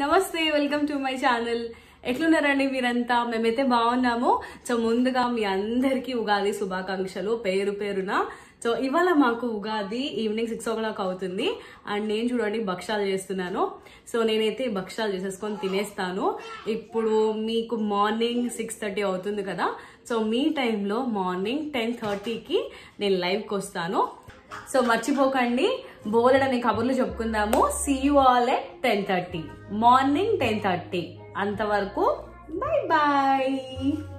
నమస్తే welcome to my channel. ఎట్లున్నారండి మీరంతా? మేమైతే బాగున్నాము. సో ముందుగా మీ అందరికీ ఉగాది శుభాకాంక్షలు. పేరు పేరున. సో ఇవాళ మాకు Ugadi evening six o'clock అవుతుంది. అండ్ నేను చూడండి భక్షాలు చేస్తున్నాను. సో నేనైతే భక్షాలు చేసేసుకొని తినేస్తాను. ఇప్పుడు మీకు మార్నింగ్ సిక్స్ థర్టీ అవుతుంది కదా. సో మీ టైంలో మార్నింగ్ టెన్ థర్టీకి నేను లైవ్కి వస్తాను. సో మర్చిపోకండి. బోలెడని కబుర్లు చెప్పుకుందాము. See you all at ten thirty morning ten thirty అంతవరకు బాయ్ బాయ్